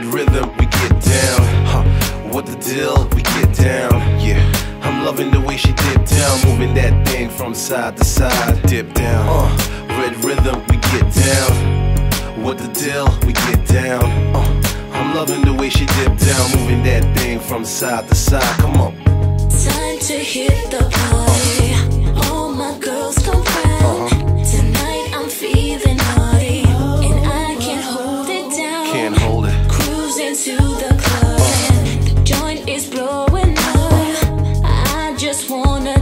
red rhythm, we get down. Huh, what the deal? We get down. Yeah, I'm loving the way she dip down, moving that thing from side to side. Dip down. Uh, red rhythm, we get down. What the deal? We get down. Uh, I'm loving the way she dip down, moving that thing from side to side. Come on. Time to hit the party. To the club, and the joint is blowing up. I just wanna